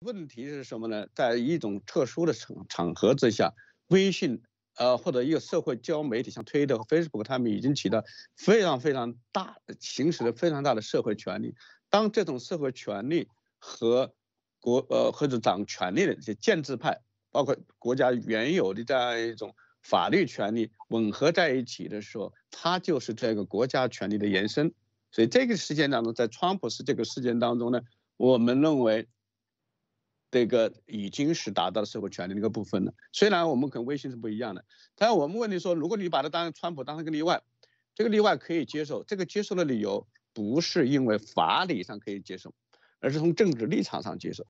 问题是什么呢？在一种特殊的场场合之下，微信呃或者一个社会交媒体，像推特 Facebook，他们已经起到非常非常大，行使了非常大的社会权利。当这种社会权利和国呃或者掌权力的这些建制派，包括国家原有的这样一种法律权利吻合在一起的时候，它就是这个国家权力的延伸。所以这个事件当中，在川普是这个事件当中呢，我们认为。这个已经是达到了社会权利那个部分了。虽然我们跟微信是不一样的，但我们问题说，如果你把它当川普当成个例外，这个例外可以接受。这个接受的理由不是因为法理上可以接受，而是从政治立场上接受。